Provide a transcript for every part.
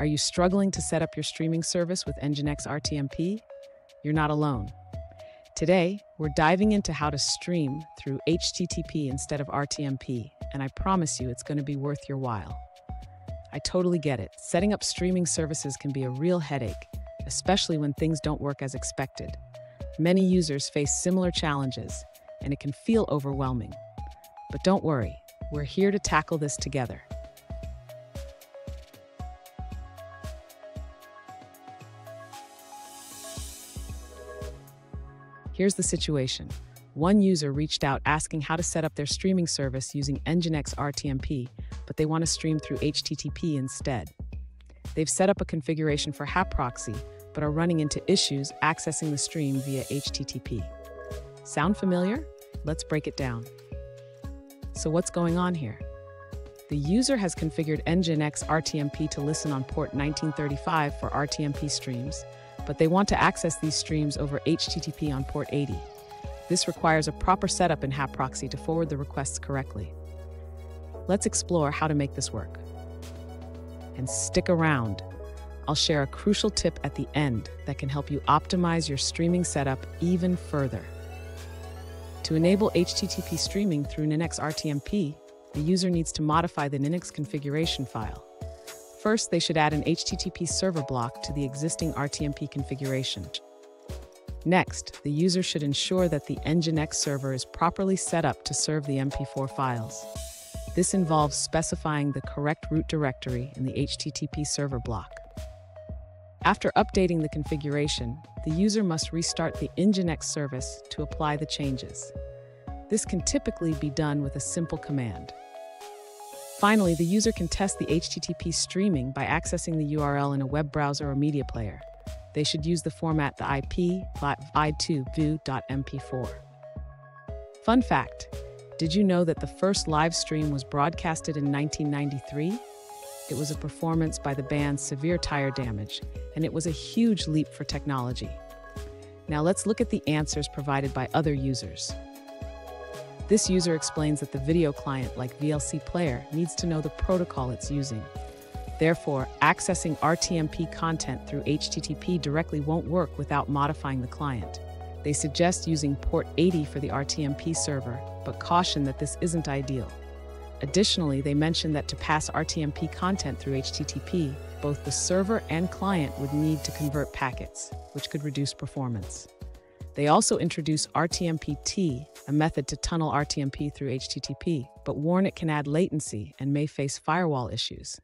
Are you struggling to set up your streaming service with Nginx RTMP? You're not alone. Today, we're diving into how to stream through HTTP instead of RTMP, and I promise you it's going to be worth your while. I totally get it. Setting up streaming services can be a real headache, especially when things don't work as expected. Many users face similar challenges, and it can feel overwhelming. But don't worry, we're here to tackle this together. Here's the situation. One user reached out asking how to set up their streaming service using Nginx RTMP, but they want to stream through HTTP instead. They've set up a configuration for HAProxy, but are running into issues accessing the stream via HTTP. Sound familiar? Let's break it down. So what's going on here? The user has configured Nginx RTMP to listen on port 1935 for RTMP streams, but they want to access these streams over HTTP on port 80. This requires a proper setup in HAProxy to forward the requests correctly. Let's explore how to make this work. And stick around. I'll share a crucial tip at the end that can help you optimize your streaming setup even further. To enable HTTP streaming through Nginx RTMP, the user needs to modify the Nginx configuration file. First, they should add an HTTP server block to the existing RTMP configuration. Next, the user should ensure that the Nginx server is properly set up to serve the MP4 files. This involves specifying the correct root directory in the HTTP server block. After updating the configuration, the user must restart the Nginx service to apply the changes. This can typically be done with a simple command. Finally, the user can test the HTTP streaming by accessing the URL in a web browser or media player. They should use the format the IP i2view.mp4. Fun fact Did you know that the first live stream was broadcasted in 1993? It was a performance by the band Severe Tire Damage, and it was a huge leap for technology. Now let's look at the answers provided by other users. This user explains that the video client, like VLC Player, needs to know the protocol it's using. Therefore, accessing RTMP content through HTTP directly won't work without modifying the client. They suggest using port 80 for the RTMP server, but caution that this isn't ideal. Additionally, they mention that to pass RTMP content through HTTP, both the server and client would need to convert packets, which could reduce performance. They also introduce RTMP-T, a method to tunnel RTMP through HTTP, but warn it can add latency and may face firewall issues.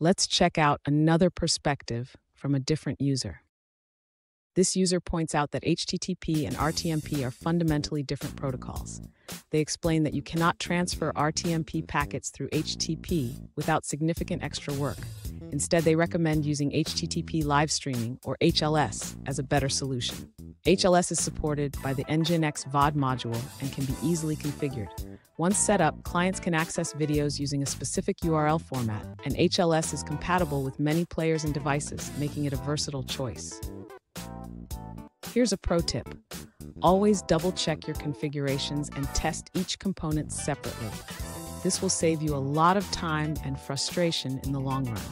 Let's check out another perspective from a different user. This user points out that HTTP and RTMP are fundamentally different protocols. They explain that you cannot transfer RTMP packets through HTTP without significant extra work. Instead, they recommend using HTTP live streaming, or HLS, as a better solution. HLS is supported by the Nginx VOD module and can be easily configured. Once set up, clients can access videos using a specific URL format, and HLS is compatible with many players and devices, making it a versatile choice. Here's a pro tip. Always double check your configurations and test each component separately. This will save you a lot of time and frustration in the long run.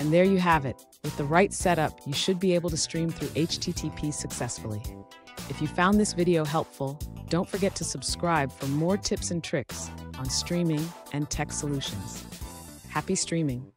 And there you have it. With the right setup, you should be able to stream through HTTP successfully. If you found this video helpful, don't forget to subscribe for more tips and tricks on streaming and tech solutions. Happy streaming!